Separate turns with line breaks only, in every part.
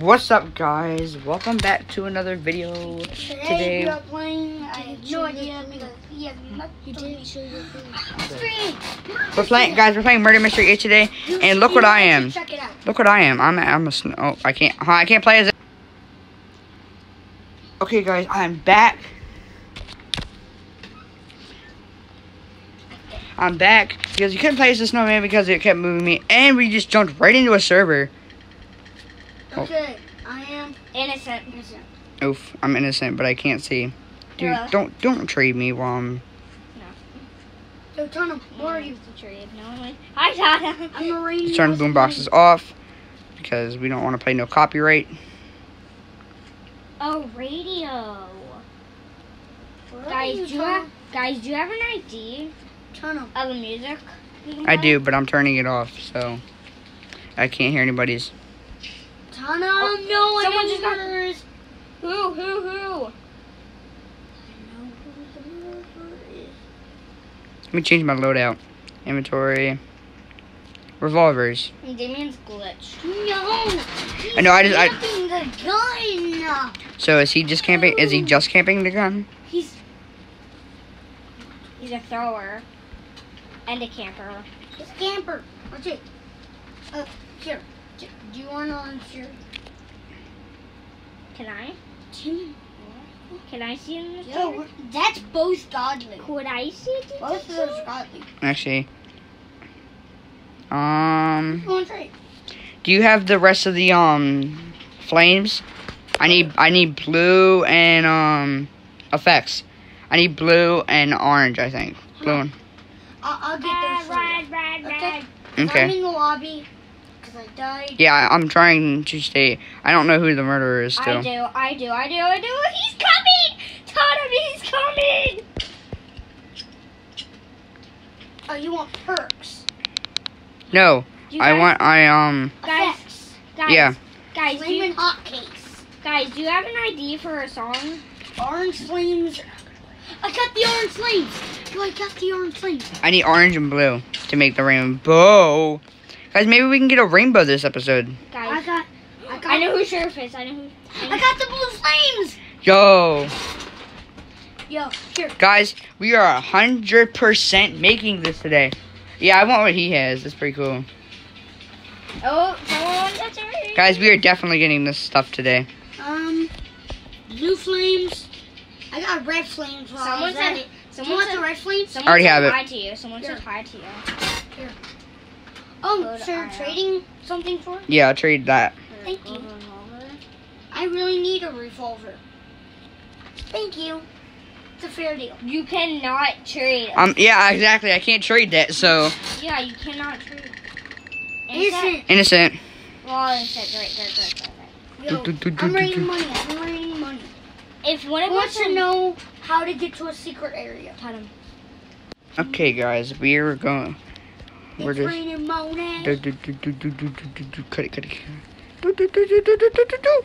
What's up, guys? Welcome back to another video.
Today,
Today-
we are playing. I no idea because he has not. You did show your
We're playing, guys. We're playing Murder Mystery 8 today, and look what I am.
Check it out.
Look what I am. I'm, I'm a snow. Oh, I can't. Huh, I can't play as. Okay, guys, I'm back. I'm back because you couldn't play as a snowman because it kept moving me, and we just jumped right into a server. Oh.
I am
Innocent.
innocent.
Oof, I'm innocent, but I can't see. Dude,
Yeah.
don't don't trade me while I'm.
So turn them. Where are you?
To trade. No one. Hi, Tata.
I'm Marine.
Turn boom boxes off because we don't want to play no copyright.
Oh, radio.
Where
Guys, do you have, guys, do you have an ID
Turn them.
of the music?
I do, but I'm turning it off, so I can't hear anybody's.
Turn them.
Oh,
no one
someone just got-
is.
Who, who, who?
I know who the murderer is.
Let me change my loadout. Inventory. Revolvers.
And Damien's glitched.
No.
I know, I just- I-
He's the gun.
So is he just camping? Is he just camping the gun?
He's
He's a thrower. And a camper.
It's camper. Watch it. Uh, here. Do, do you want to answer?
Can I?
Tim?
Can I see him?
Yo, that's both godly.
Could I see it?
Both of those are godly.
Actually. Um.
Go on trade.
Do you have the rest of the um flames? I need I need blue and um effects. I need blue and orange. I think blue. And,
I'll, I'll get
Red,
those for you.
red, red,
Okay.
red.
I'm in the lobby because I died.
Yeah, I- I'm trying to stay. I don't know who the murderer is
I
still.
do, I do, I do, I do. He's coming! Tata, he's coming!
Oh, you want perks?
No,
Do
I want I um
Guys, Guys,
Yeah.
guys, do you,
hotcakes.
guys, do you have an idea for a song?
Orange flames. I got the orange flames. Yo, I got the orange flames.
I need orange and blue to make the rainbow. Guys, maybe we can get a rainbow this episode.
Guys,
I got. I got.
I know who Sheriff is. I know who. I know,
I got the blue flames.
Yo,
Yo, here.
guys, we are a hundred percent making this today. Yeah, I want what he has. That's pretty cool.
oh, someone wants.
Guys, we are definitely getting this stuff today.
Um, blue flames. I got red flames while I
Someone
was at
said.
it. You
Someone
want the red flames?
Someone
Already
said
have it.
hi to you. Someone said hi to you.
Oh,
Good
so you're
eye.
trading something for?
Yeah, I'll trade that.
Thank you. I really need a revolver. Thank you. It's a fair deal.
You cannot trade.
Um, yeah, exactly. I can't trade that. So
yeah, you cannot trade.
Innocent.
innocent.
Well, innocent. Right, right, right, right, right.
Yo,
Do, do, do,
I'm
do,
raining
do.
money. I'm raining money.
If one of
Who wants to know how to get to a secret area?
Tell him.
Okay, guys, we are going. We're
it's
just.
raining money.
Do, do, do, do, do, do, do, do, do. Cut it, cut it. Do, do, do, do, do, do, do, do, do.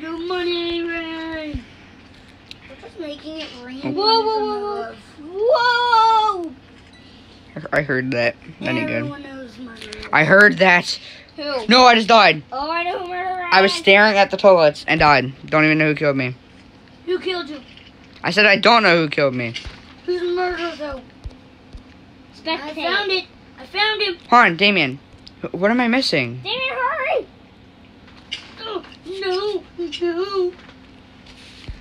No money rain. We're just making it rain.
Whoa,
money
whoa, whoa. Whoa!
I heard that. That ain't good.
Everyone knows money.
I heard that.
Who?
No, I just died.
Oh, I know who murderer.
I was staring at the toilets and died. Don't even know who killed me.
Who killed you?
I said I don't know who killed me.
Who's the murderer though? I found it. I found him.
Hold on, Damien. What am I missing?
Damien, hurry!
Oh, no, no.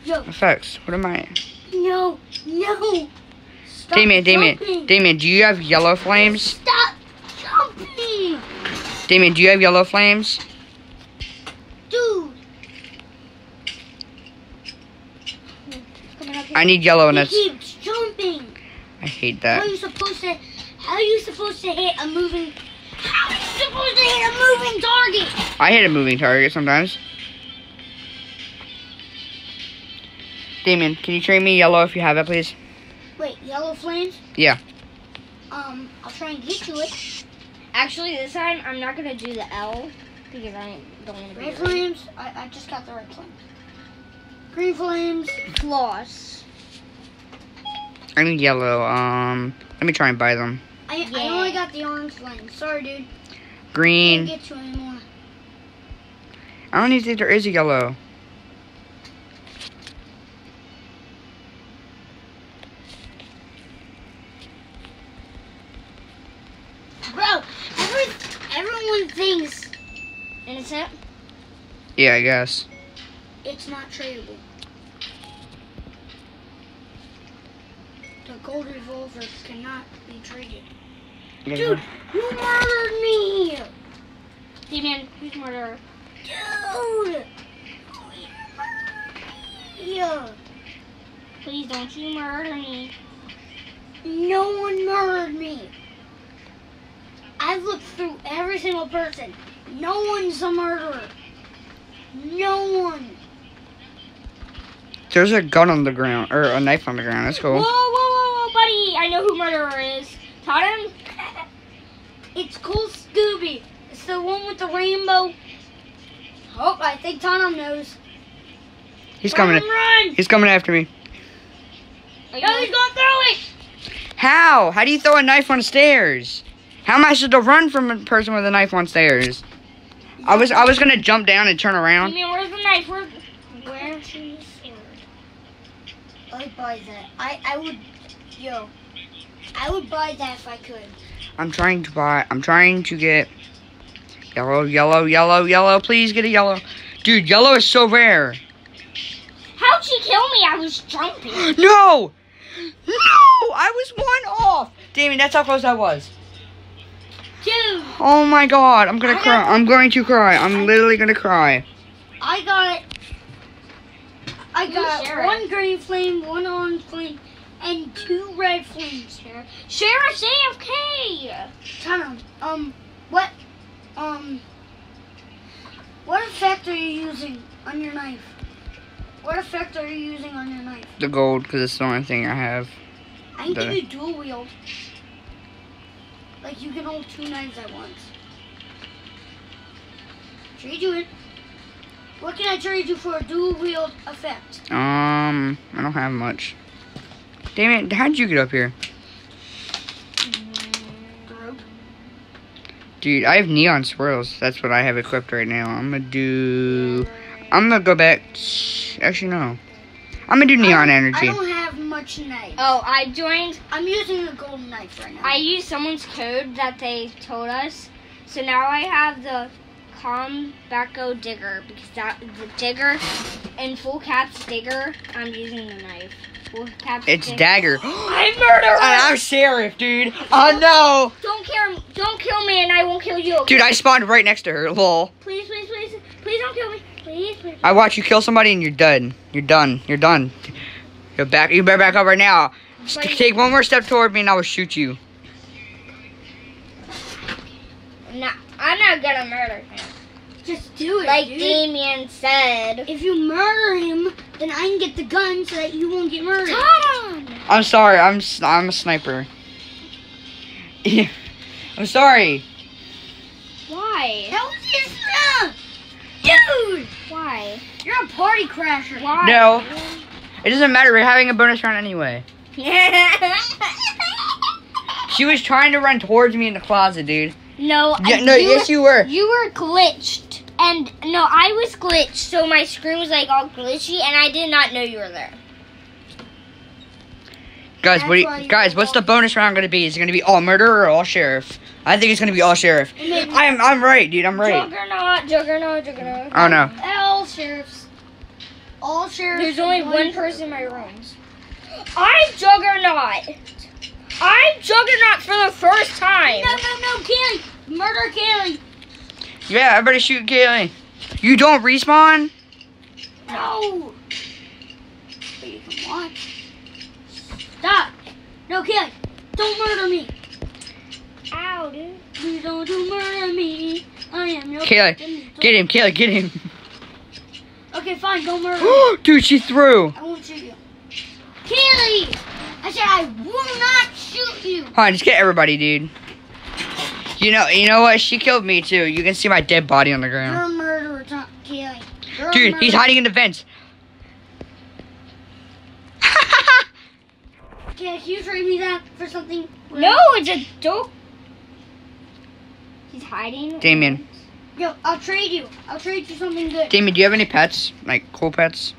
Yo,
Effects. Oh, what am I?
no, no. Stop
Damien, Damien,
jumping.
Damien, do you have yellow flames?
Stop jumping.
Damien, do you have yellow flames?
Dude.
I need yellow and
he keeps jumping.
I hate
How
that.
are you supposed to, how are you supposed to hit a moving, how are you supposed to hit a moving target?
I hit a moving target sometimes. Damien, can you trade me yellow if you have it, please?
Wait, yellow flames?
Yeah.
Um, I'll try and get to it.
Actually, this time I'm not gonna do the L because I don't want to be
Red flames? I, I just got the red flames. Green flames?
floss.
I need yellow. Um, let me try and buy them.
I, I only got the orange flames. Sorry, dude.
Green.
get to.
I don't even think there is a yellow.
Bro, every, everyone thinks
Innocent?
Yeah, I guess.
it's not tradable. Gold revolver cannot be traded. Dude, you murdered me!
Damien, who's murderer?
Dude! Yeah.
Please don't you murder me.
No one murdered me. I've looked through every single person. No one's a murderer. No one.
There's a gun on the ground, or a knife on the ground. That's
Whoa, whoa,
cool.
whoa, whoa, buddy! I know who murderer is. Totem?
It's cool Scooby. It's the one with the rainbow. Oh, I think Tana knows.
He's
Run,
coming.
Run!
He's coming after me.
Are
No, he's gonna throw it.
How? How do you throw a knife on stairs? How am I supposed to run from a person with a knife on stairs? I was I was gonna jump down and turn around.
Damien, where's the knife? Where's
Where's his sword? I'd buy that. I I would, yo, I would buy that if I could.
I'm trying to buy. I'm trying to get yellow, yellow, yellow, yellow. Please get a yellow, dude. Yellow is so rare.
How'd she kill me? I was jumping.
No, no, I was one off. Damien, that's how close I was.
Dude,
Oh my god, I'm gonna
I
cry.
got-
I'm going to cry. I'm literally gonna cry.
I got, I got
Sheriff?
one green flame, one orange flame, and two red flames. Here.
Sheriff AFK!
Tana, um, what, um, what effect are you using on your knife? What effect are you using on your knife?
The gold, because it's the only thing I have.
I can
The-
give you dual wield. Like you can hold two knives at once. Trade you it. What can I trade you for a dual wield effect?
Um, I don't have much. Damien, how did you get up here?
Rope.
Dude, I have neon swirls. That's what I have equipped right now. I'm gonna do. I'm gonna go back. Actually, no. I'm gonna do neon
I,
energy.
I don't have much knife.
Oh, I joined.
I'm using a golden knife right now.
I used someone's code that they told us. So now I have the Combaco Digger because that the digger in full caps digger. I'm using the knife. Full.
It's
digger.
dagger.
I'm murderer.
And I'm sheriff, dude. Oh no,
Don't kill, don't kill me, and I won't kill you.
dude! I spawned right next to her. Lol.
Please, please, please, please don't kill me. Please, please.
I watch you kill somebody and you're done. You're done. You're done. You're back. You better back up right now. Just take one more step toward me and I will shoot you.
Nah, I'm not gonna murder him.
Just do it.
Like
dude.
Damien said.
If you murder him, then I can get the gun so that you won't get murdered.
Tom!
I'm sorry. I'm s- I'm a sniper. Yeah. I'm sorry.
Why?
That was his stuff! Dude!
Why?
You're a party crasher.
Why?
No. It doesn't matter. We're having a bonus round anyway. She was trying to run towards me in the closet, dude.
no.
Yeah,
I-
no,
you
yes, you were.
You were glitched. And no, I was glitched, so my screen was like all glitchy, and I did not know you were there.
Guys, what
That's why
you,
you
guys, what's the bonus round gonna be? Is it gonna be all murder or all sheriff? I think it's gonna be all sheriff.
Maybe
I'm I'm right, dude. I'm right.
Juggernaut, Juggernaut, Juggernaut.
Oh no.
all sheriffs. All sheriffs.
There's only one person in my rooms. I'm Juggernaut. I'm Juggernaut for the first time.
No, no, no, Kelly. Murder Kelly.
Yeah, everybody shoot Kaylee. You don't respawn?
No. But you can watch. Stop. No, Kelly. Don't murder me.
Ow, dude.
Please don't do murder me. I am your
Kaylee,
captain.
Get him, Kaylee, get him.
Okay, fine. Don't murder me.
dude, she threw.
I won't shoot you. Kelly. I said I will not shoot you.
Hold on, just get everybody, dude. You know, you know what? She killed me too. You can see my dead body on the ground.
You're
ground.
a murderer, Tom- Kelly. You're a
Dude, he's hiding in the vents.
Kelly, can you trade me that for something?
No, it's a dope. He's hiding.
Damien.
Yo, I'll trade you. I'll trade you something good.
Damien, do you have any pets? Like cool pets?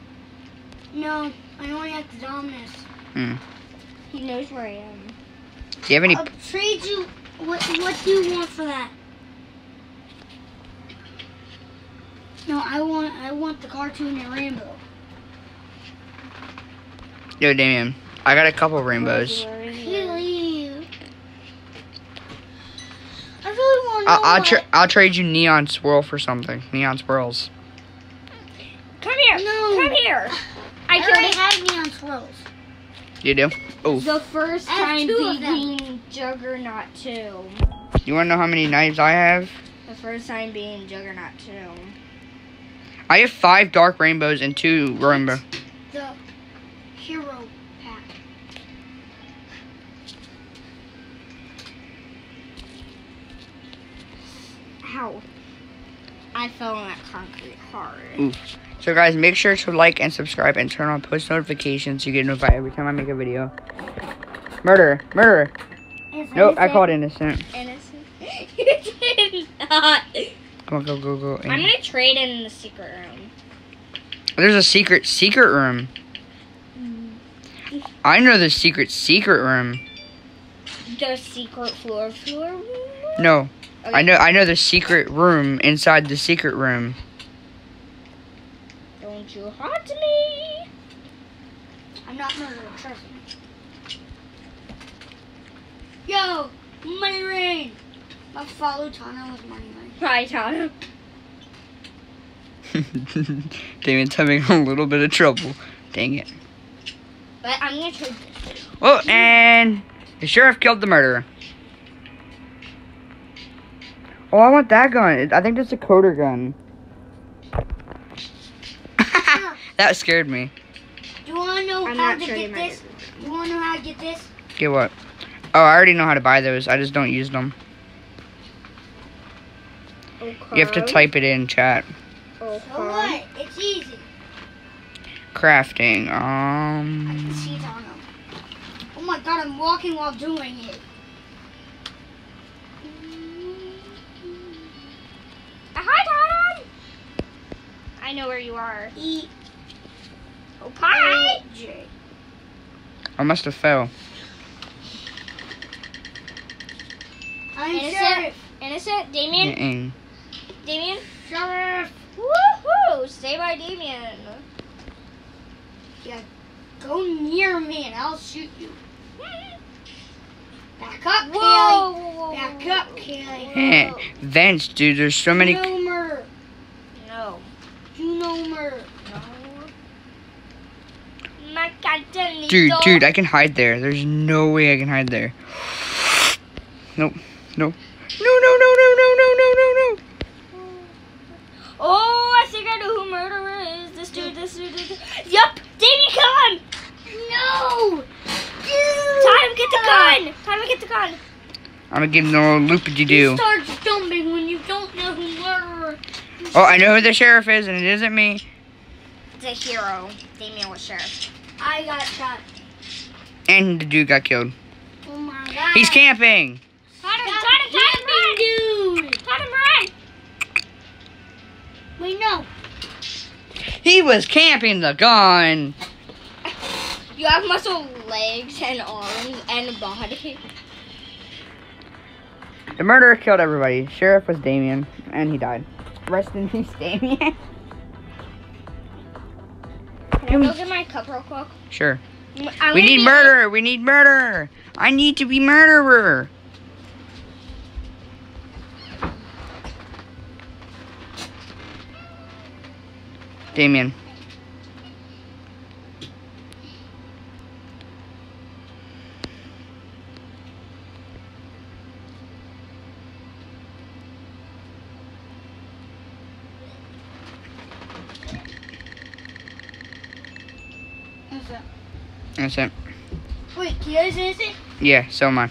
No, I only have the Dominus. Hmm.
He knows where I am.
Do you have any?
I'll trade you. What What do you want for that? No, I want I want the cartoon and rainbow.
Yo, Damien, I got a couple rainbows.
Where is he?
I really want.
I'll, I'll, tra- I'll trade you neon swirl for something. Neon swirls.
Come here.
No.
Come here. I
I
killed
already have neon swirls.
You do? Oh,
The first time
two of them.
being Juggernaut 2.
you want to know how many knives I have?
The first time being Juggernaut 2.
I have five dark rainbows and two rainbow.
The hero pack.
Ow. I fell on that concrete hard.
Ooh. So guys, make sure to like and subscribe and turn on post notifications so you get notified every time I make a video. Murder, murder. Nope, I called innocent.
Innocent. you did not.
Come on, go, go, go.
I'm gonna trade in the secret room.
There's a secret, secret room. Mm. I know the secret, secret room.
The secret floor floor room?
No,
Okay.
I know, I know the secret room inside the secret room.
Don't you hurt me.
I'm not murdering, trust me. Yo, money rain. I follow Tana with money rain.
Hi, Tana.
Damien's having a little bit of trouble. Dang it.
But I'm gonna trade this.
Oh, and the sheriff killed the murderer. Oh, I want that gun. I think that's a coder gun. That scared me.
Do you want to know
I'm
how to
trading
get
my
this? You want to know how to get this?
Get what? Oh, I already know how to buy those. I just don't use them.
Okay.
You have to type it in chat.
Okay.
So what? It's easy.
Crafting. Um.
I can see
Um.
Tana. Oh my god, I'm walking while doing it.
Hi, Tana. I know where you are.
E
Okay.
J.
I must have fell.
I'm
Innocent.
sheriff.
Innocent. Damien.
Mm-mm.
Damien.
Sheriff.
Woohoo! Stay by Damien.
Yeah, Go near me and I'll shoot you. Back up,
Whoa!
Kaylee.
whoa, whoa,
Back
whoa,
up,
whoa.
Kaylee.
Whoa.
Vents, dude. There's so many.
No murder.
No.
You know murder.
No. Macantelito.
Dude, dude, I can hide there. There's no way I can hide there. Nope. No. No, no, no, no, no, no, no, no, no.
Oh, I think I know who murderer is. This dude, this dude, this dude. Yup! Damien, kill him!
No. Dude.
Time to get the gun! Time to get the gun!
I'm gonna give him the little loopity
You
doo.
start jumping when you don't know who murderer.
Oh, I know who the sheriff is, and it isn't me.
It's a hero. Damien was sheriff.
I got shot.
And the dude got killed.
Oh my god.
He's camping.
Try to,
Stop
try to, try to run!
dude.
Try to run!
Wait, no.
He was camping the gun.
You have muscle legs and arms and body.
The murderer killed everybody. Sheriff was Damien, and he died. Rest in peace, Damien.
Can I go get my cup real quick?
Sure.
I'm
We need murder. We need murder. I need to be murderer. Damien. It.
Wait, innocent?
Yeah, so am I.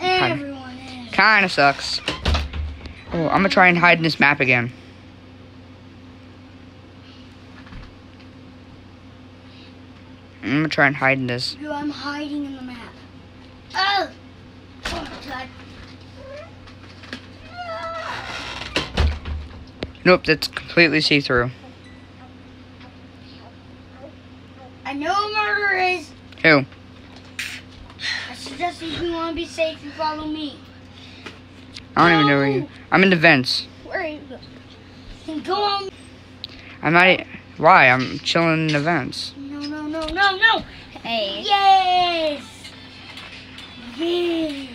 Everyone is.
Kinda sucks. Oh, I'm gonna try and hide in this map again. I'm gonna try and hide in this.
Yo, I'm hiding in the map. Oh! Oh my god.
Nope, that's completely see-through.
I know a murderer is.
Who?
I suggest if you want to be safe, you follow me.
I don't even know where you. I'm in the vents.
Where are you?
Then go on.
I'm not. Why? I'm chilling in the vents.
No, no, no, no, no.
Hey.
Yes. Yes.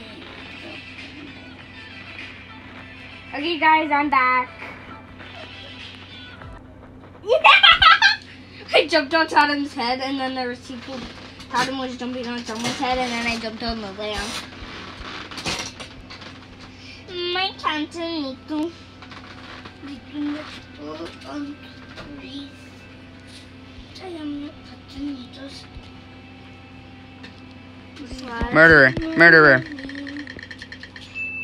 Okay, guys, I'm back. I jumped on Totem's head, and then there was people. Totem was jumping on someone's head, and then I jumped on the lamb. My Captain Nico.
Um, please. I am not touching
Murderer. Murderer.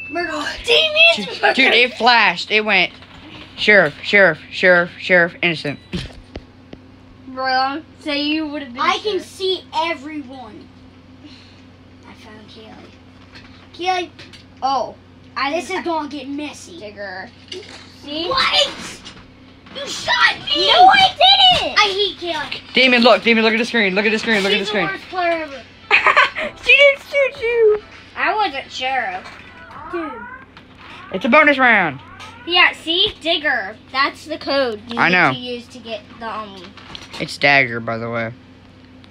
Murderer.
Dude, dude, it flashed. It went. Sheriff, sheriff, sheriff, sheriff, innocent.
Bro, say you would have been.
I can see everyone. I found Keely. Keely,
Oh, I
this
just
is gonna get messy.
Digger. See?
What? You shot me!
No, I didn't.
I hate Keely.
Damien, look, Damien, look at the screen. Look at the screen. Look at the
She's the
screen.
worst player ever.
she didn't shoot you.
I wasn't sheriff.
Dude.
It's a bonus round.
Yeah, see, Digger. That's the code you
I
need
know.
to use to get the um.
It's dagger, by the way.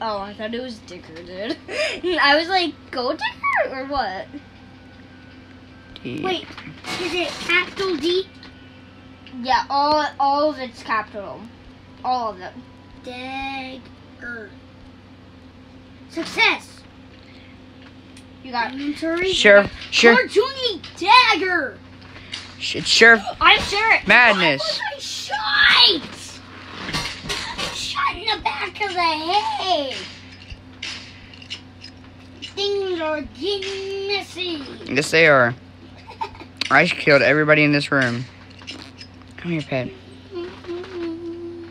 Oh, I thought it was Digger, dude. I was like, go Digger or what?
D-
Wait, is it capital D?
Yeah, all all of it's capital, all of them.
Dagger. Success.
You got.
Inventory.
Sheriff, sheriff,
Cartoony dagger.
sh- sheriff,
I'm sheriff.
madness.
Why was I shot? Shot in the back of the head. Things are getting messy.
Yes, they are. I killed everybody in this room. Come here, pet.
I'm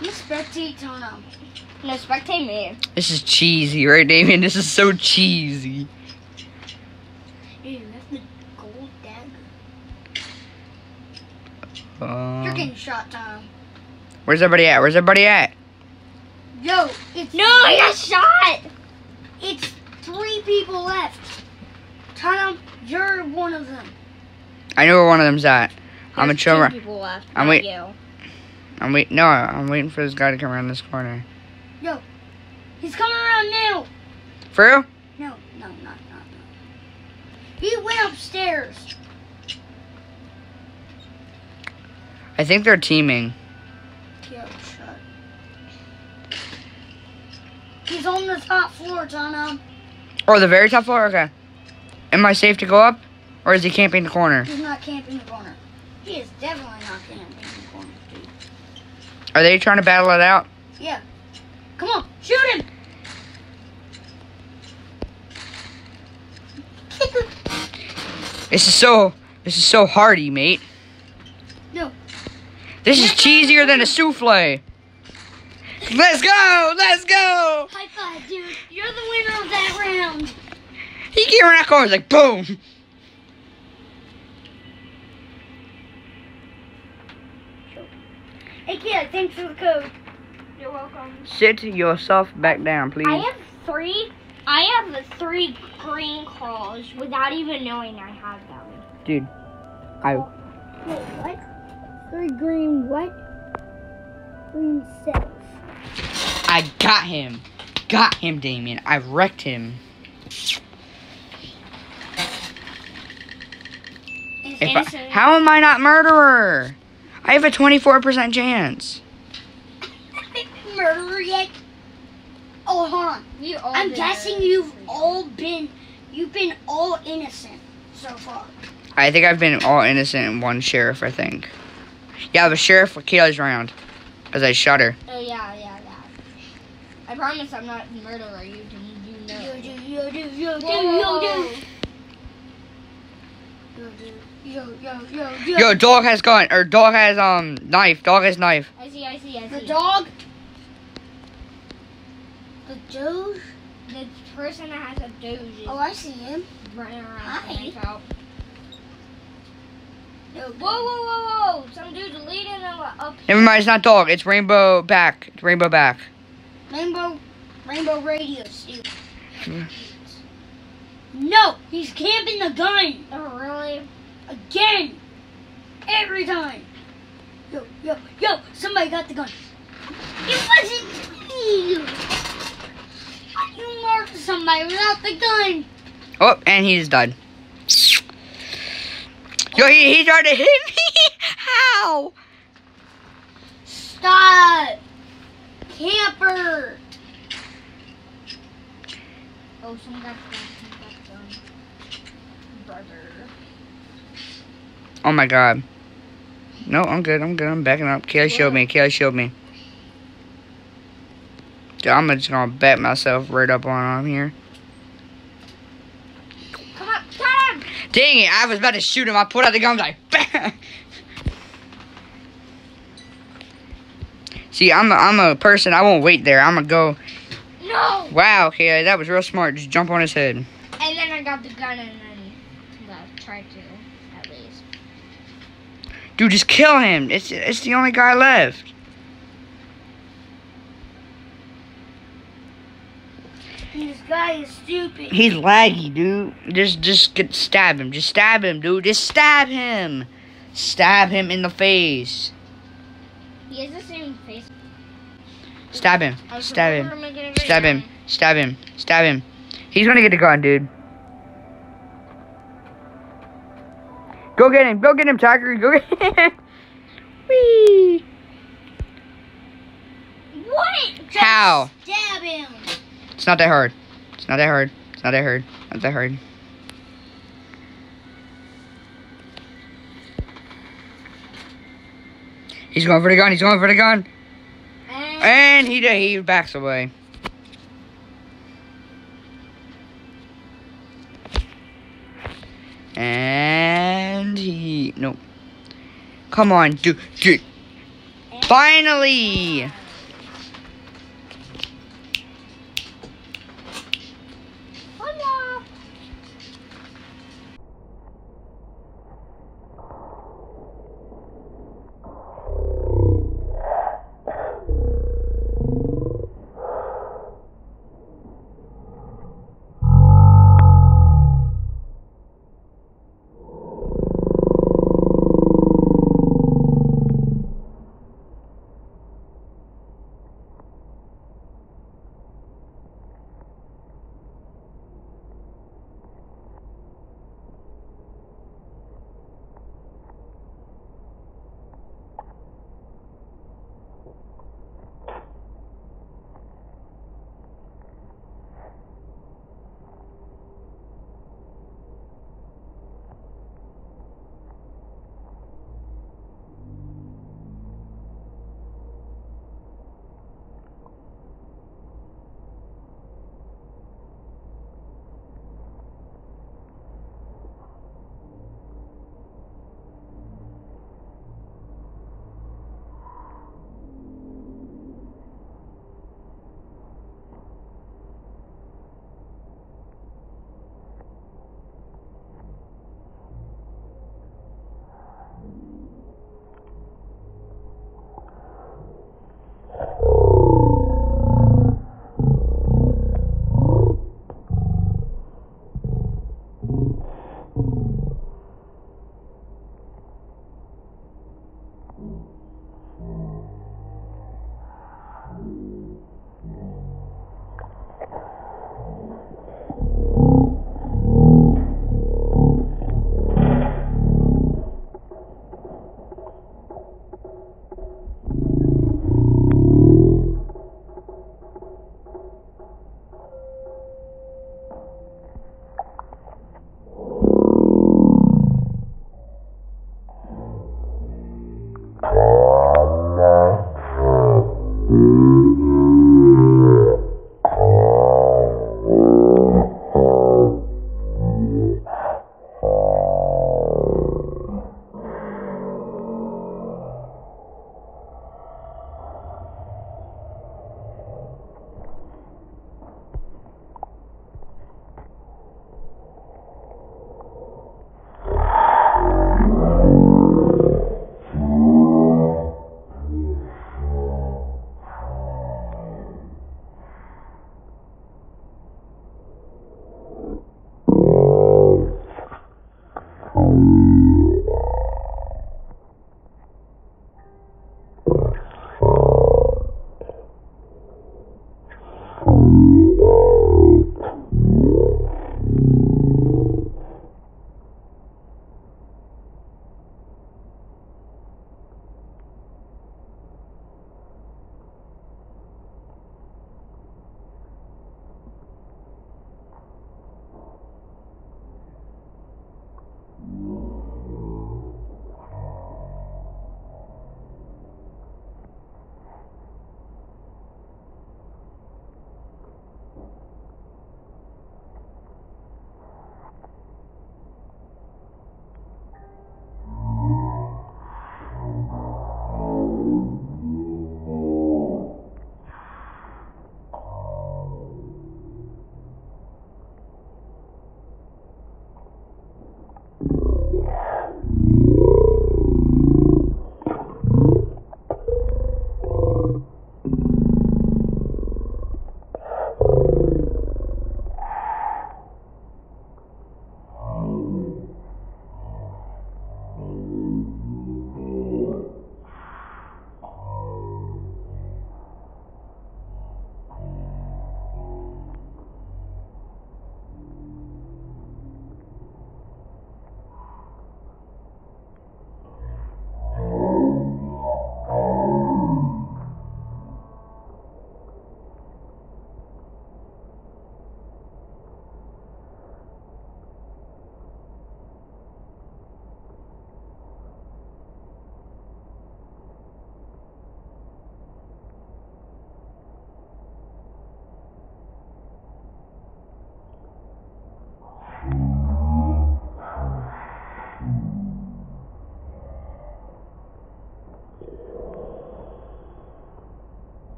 a spectate Tono.
No, spectate me.
This is cheesy, right, Damien? This is so cheesy.
Dude, that's the gold dagger.
Um,
You're getting shot, Tom.
Where's everybody at? Where's everybody at?
Yo, it's
No, I got shot.
It's three people left. Tom, you're one of them.
I know where one of them's at. I'm gonna chill.
two people left.
I'm
not
wait-
You.
I'm wait. No, I'm waiting for this guy to come around this corner.
Yo, he's coming around now.
For real?
No, no, not, not, not. He went upstairs.
I think they're teaming.
He's on the top floor, Tono.
Oh, the very top floor. Okay. Am I safe to go up, or is he camping the corner?
He's not camping the corner. He is definitely not camping the corner, dude.
Are they trying to battle it out?
Yeah. Come on, shoot him!
This is so. This is so hearty, mate.
No.
This is cheesier than a souffle. Let's go! Let's go!
High five, dude. You're the winner of that round.
He came around that corner, like boom.
Hey, kid, thanks for the code.
You're welcome.
Sit yourself back down, please.
I have three. I have three green claws without even knowing I have them.
Dude, I
Wait, what? Three green what? Green cells.
I got him. Got him, Damien. I wrecked him. If I, how am I not murderer? I have a 24% chance.
murderer yet? Oh, hold on.
You all
I'm guessing
it.
you've all been, you've been all innocent so far.
I think I've been all innocent and one sheriff, I think. Yeah, the sheriff for Kayla's round. Because I shot her.
Oh yeah, yeah, yeah. I promise I'm not a murderer. You do, you know.
Yo, do, yo, do, yo, do,
Whoa.
yo, do. Yo, yo, yo, yo, yo.
Yo, dog has gun. Or dog has, um, knife. Dog has knife.
I see, I see, I see.
The dog. The doge.
The person that has a doge is
Oh, I see him.
running around
Hi.
with a knife out. No, whoa, whoa, whoa, whoa! Some dude's leading them up.
Never mind, it's not dog. It's rainbow back. It's rainbow back.
Rainbow, Rainbow Radio, Steve.
Hmm.
No, he's camping the gun
Oh, really?
again. Every time. Yo, yo, yo! Somebody got the gun. It wasn't me. You murder somebody without the gun?
Oh, and he just died. Yo, he, he tried to hit me. How?
Stop, camper.
Oh, some got some got gun. Brother.
Oh my god. No, I'm good. I'm good. I'm backing up. Kayla showed me. Kayla showed me. Dude, I'm just gonna bet myself right up on him here.
Come on, got him!
Dang it! I was about to shoot him. I pulled out the gun. I was like, bam. See, I'm a, I'm a person. I won't wait there. I'm gonna go.
No!
Wow, okay, that was real smart. Just jump on his head.
And then I got the gun and then left. Tried to, at least.
Dude, just kill him. It's it's the only guy left.
This guy is stupid.
He's laggy, dude. Just just get stab him. Just stab him, dude. Just stab him. Stab him in the face.
He has the same face.
Stab him. Stab him.
gonna make it a
Stab him. Stab him. Stab him. He's gonna get the gun, dude. Go get him. Go get him, Tiger. Go get him. Whee.
What? Just
How?
Stab him.
It's not that hard. It's not that hard. It's not that hard. Not that hard. He's going for the gun. He's going for the gun.
And
he he backs away. And he no. Come on, dude, dude. Finally.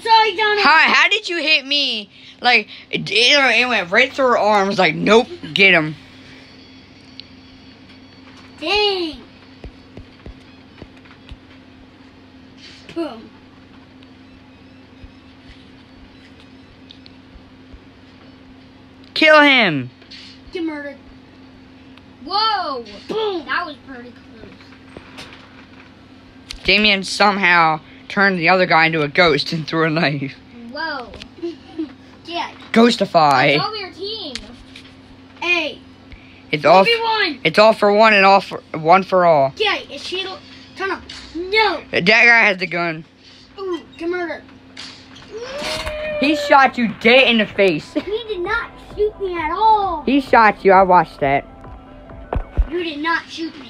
I'm sorry, Donna.
How, how did you hit me? Like, it, it went right through her arms. Like, nope, get him.
Dang. Boom.
Kill him.
Get murdered.
Whoa!
Boom.
That was pretty close.
Damien somehow turned the other guy into a ghost and threw a knife.
Whoa.
Yeah.
Ghostify.
It's over your team.
Hey.
It's all.
Everyone.
It's all for one and all for one for all.
Yeah. Is she? Turn up. No.
That guy has the gun.
Ooh. Get murdered.
He shot you dead in the face.
He did not shoot me at all.
He shot you. I watched that.
You did not shoot me.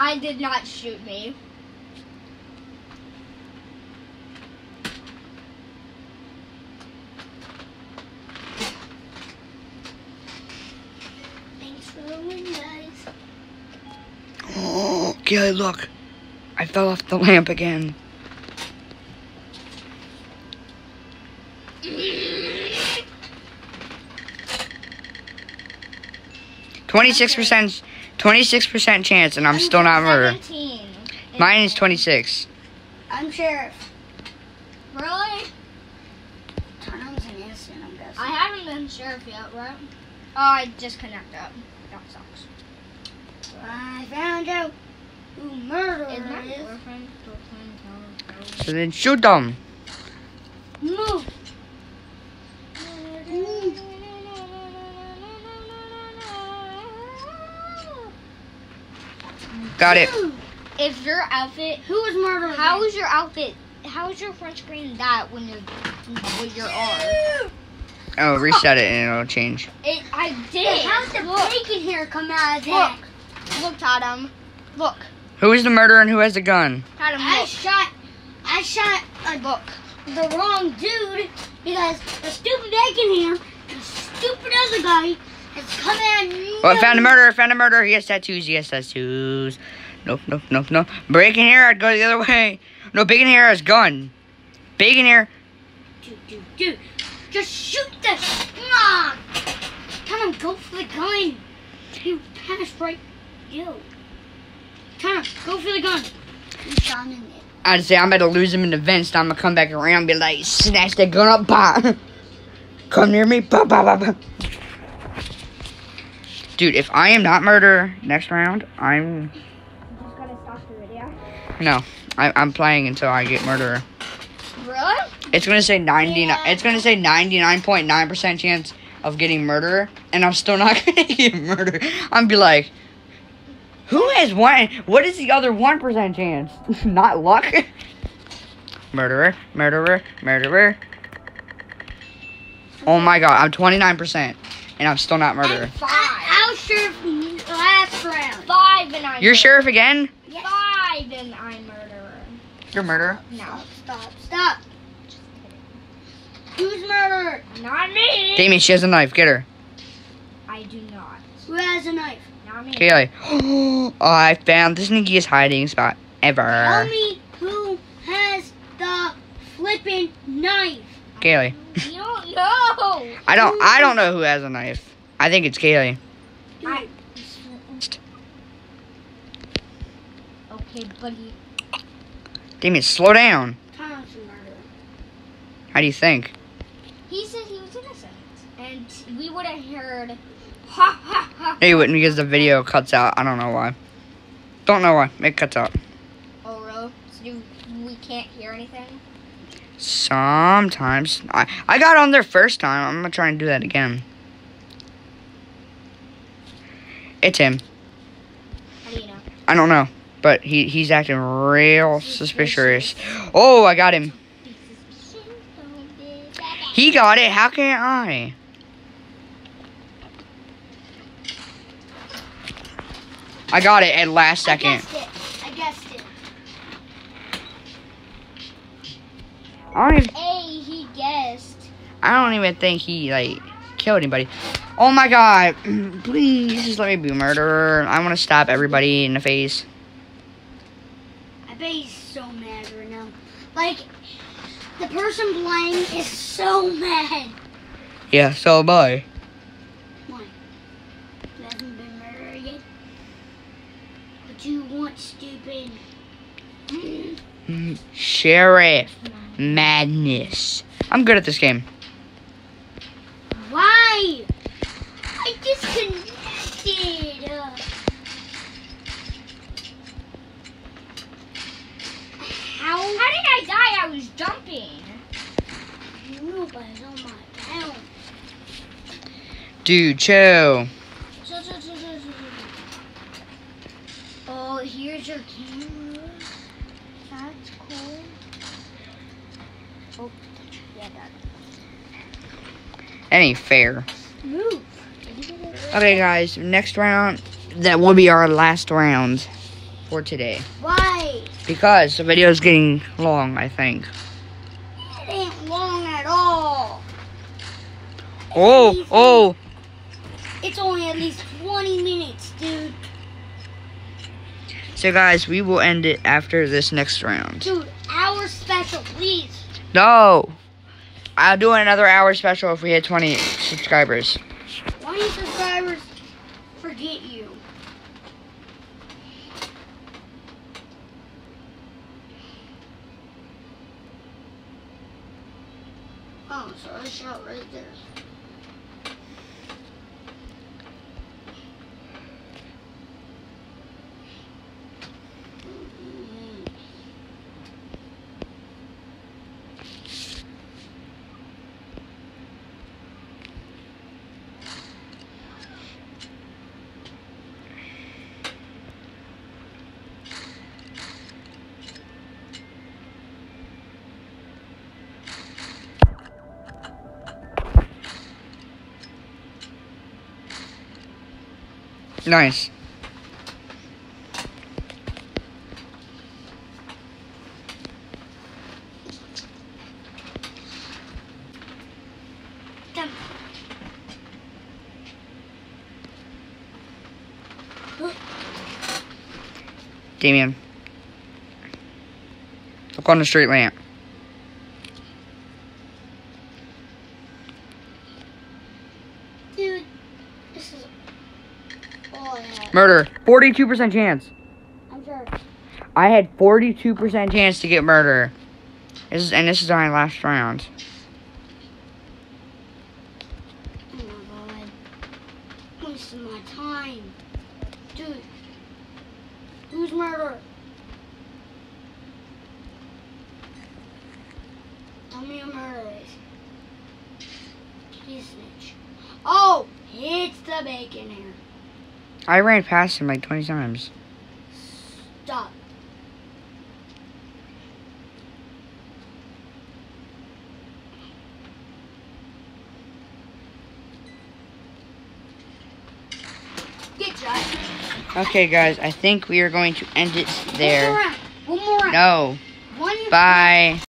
I did not shoot me.
Thanks for the win, guys.
Oh, Gilly, look. I fell off the lamp again. Twenty-six percent, twenty-six percent chance, and I'm still not murdered.
17.
Mine is twenty-six.
I'm sheriff.
Really?
Tunnel's an innocent, I'm guessing.
I haven't been sheriff yet, right? Oh, I just connect up. That sucks.
I found out who murderer
Is my
is.
boyfriend, girlfriend,
So then shoot them.
Move.
Got it.
If your outfit,
Who was murderer?
how is your outfit? How is your front screen that when you're with your R?
Oh, reset it and it'll change.
It, I did.
How's the
look,
bacon hair come out of
look,
that?
look, Tatum. Look,
Who is the murderer and who has the gun?
Tatum,
I shot, I shot uh,
look.
the wrong dude because the stupid bacon hair, the stupid other guy, is coming at me.
Well, I found a murderer. Found a murderer. He has tattoos. He has tattoos. Nope, nope, nope, nope. Breaking here, I'd go the other way. No, bacon hair has gun. Bacon hair.
Dude, dude, dude, just shoot the. Ah! Tell him go for the gun. You passed right. You. Tell him go for the gun. You shot him in it.
I'd say I'm about to lose him in the vents. So I'm gonna come back around and be like, snatch that gun up, pop. Come near me, bah, bah, bah. Dude, if I am not murderer next round, I'm
Just gotta stop the video.
no. I, I'm playing until I get murderer.
Really?
It's gonna say 99.
Yeah.
It's gonna say 99.9 percent chance of getting murderer, and I'm still not gonna get murdered. I'm be like, who has one? What is the other one percent chance? not luck. murderer, murderer, murderer. Oh my god, I'm 29 percent, and I'm still not murderer.
Five.
I, I was sure from last round.
Five and I'm
You're sheriff again?
Five and I'm murderer.
You're murderer.
No,
Stop, stop. Just kidding. Who's murderer?
not me.
Damien, she has a knife. Get her.
I do not.
Who has a knife?
Not me.
Kaylee. Oh, I found the sneakiest hiding spot ever.
Tell me who has the flipping knife.
Kaylee.
You don't know.
I don't. I don't know who has a knife. I think it's Kaylee.
I- Okay, buddy.
Damien, slow down.
Tom's the murderer.
How do you think?
He said he was innocent, and we would have heard. Ha ha ha.
No, you wouldn't because the video cuts out. I don't know why. Don't know why. It cuts out.
Oh, really? So we can't hear anything?
Sometimes. I, I got on there first time. I'm gonna try and do that again. It's him. I don't know. But he, he's acting real suspicious. Oh, I got him. He got it. How can't I? I got it at last second.
guessed it. I guessed it.
I don't even,
Hey, he guessed.
I don't even think he like killed anybody. Oh my god. Please just let me be a murderer. I want to stab everybody in the face.
I bet he's so mad right now. Like, the person playing is so mad.
Yeah, so am I.
Why? You haven't been murdered yet? What you want, stupid?
Mm, Sheriff Madness. I'm good at this game.
Why? I disconnected. How?
How did I die? I was jumping.
Nobody's on my account.
Dude, chill.
So, so, so, so, so, so. Oh, here's your camera. That's cool.
Oh, yeah, that.
Any fair.
Move.
Okay, guys, next round. That will be our last round for today.
Why?
Because the video is getting long, I think.
It ain't long at all.
Oh, oh.
It's only at least 20 minutes, dude.
So, guys, we will end it after this next round.
Dude, our special, please.
No. I'll do another hour special if we hit 20 subscribers.
20 subscribers, forget you. Oh, so I shot right there. Mm.
Nice. Damien. Look on the street lamp.
Dude, this is all I have.
Murder. 42% chance.
I'm sure.
I had 42% chance to get murder. This is, and this is my last round.
Oh my god. Wasting my time. Dude. Who's murderer? Tell me who murderer is. He's snitch. Oh! It's the bacon hair.
I ran past him like 20 times.
Stop. Get shot.
Okay, guys, I think we are going to end it
One more
there.
round. One more round.
No.
One
Bye.